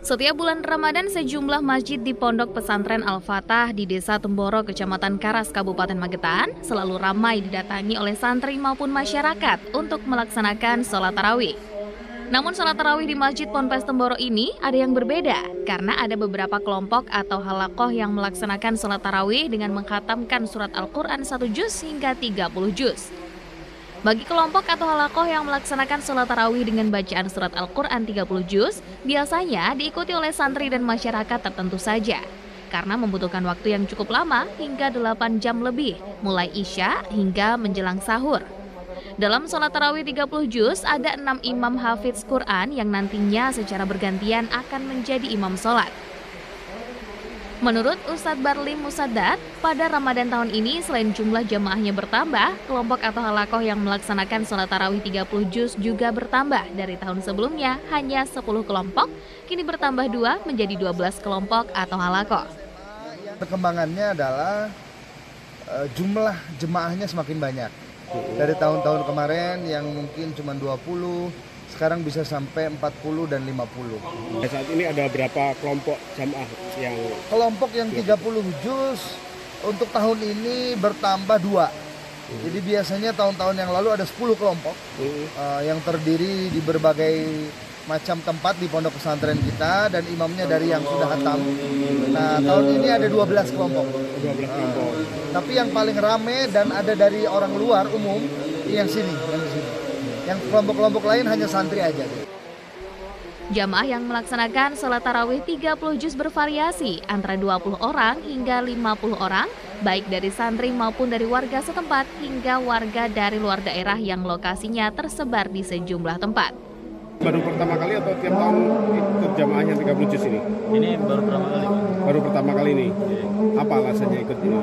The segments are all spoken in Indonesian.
Setiap bulan Ramadan, sejumlah masjid di Pondok Pesantren Al-Fatah di Desa Temboro, Kecamatan Karas, Kabupaten Magetan, selalu ramai didatangi oleh santri maupun masyarakat untuk melaksanakan sholat tarawih. Namun sholat tarawih di Masjid Ponpes Temboro ini ada yang berbeda karena ada beberapa kelompok atau halakoh yang melaksanakan sholat tarawih dengan menghatamkan surat Al-Quran satu juz hingga 30 juz. Bagi kelompok atau halakoh yang melaksanakan sholat tarawih dengan bacaan surat Al-Quran 30 juz, biasanya diikuti oleh santri dan masyarakat tertentu saja. Karena membutuhkan waktu yang cukup lama hingga 8 jam lebih, mulai isya hingga menjelang sahur. Dalam sholat tarawih 30 juz, ada enam imam hafiz Quran yang nantinya secara bergantian akan menjadi imam sholat. Menurut Ustadz Barlim Musadat, pada Ramadan tahun ini selain jumlah jamaahnya bertambah, kelompok atau halakoh yang melaksanakan sholat tarawih 30 juz juga bertambah dari tahun sebelumnya hanya 10 kelompok, kini bertambah dua menjadi 12 kelompok atau halakoh. Perkembangannya adalah uh, jumlah jemaahnya semakin banyak. Dari tahun-tahun kemarin yang mungkin cuma 20, sekarang bisa sampai 40 dan 50. Saat ini ada berapa kelompok jamaah yang kelompok yang 30 juz untuk tahun ini bertambah dua. Hmm. Jadi biasanya tahun-tahun yang lalu ada 10 kelompok hmm. uh, yang terdiri di berbagai macam tempat di pondok pesantren kita dan imamnya dari yang sudah hatam. Nah, tahun ini ada 12 kelompok. 12 kelompok. Uh, tapi yang paling rame dan ada dari orang luar umum yang sini, yang sini. Yang kelompok-kelompok lain hanya santri aja. Jamaah yang melaksanakan sholat tarawih 30 juz bervariasi antara 20 orang hingga 50 orang, baik dari santri maupun dari warga setempat hingga warga dari luar daerah yang lokasinya tersebar di sejumlah tempat. Baru pertama kali atau tiap tahun ikut jamaahnya 30 juz ini? Ini baru pertama kali. Baru pertama kali ini? Iya. Apa alasannya ikut ini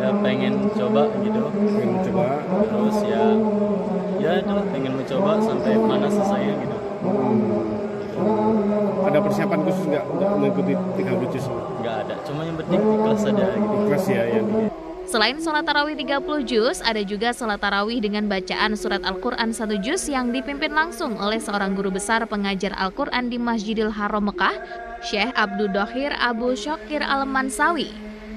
Ya pengen coba gitu. Pengen coba. Terus ya mencoba sampai mana selesainya gitu. Hmm. Ada persiapan khusus nggak untuk mengikuti 30 juz? Nggak ada, cuma yang penting ikhlas saja gitu. Ikhlas ya yang Selain sholat tarawih 30 juz, ada juga sholat tarawih dengan bacaan surat Al-Quran 1 juz yang dipimpin langsung oleh seorang guru besar pengajar Al-Quran di Masjidil Haram Mekah, Syekh Abdul Dohir Abu Syokir Al-Mansawi.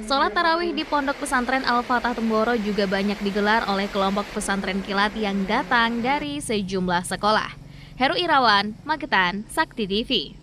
Sholat tarawih di Pondok Pesantren Al-Fatah Temboro juga banyak digelar oleh kelompok pesantren kilat yang datang dari sejumlah sekolah. Heru Irawan, Magetan, Sakti TV.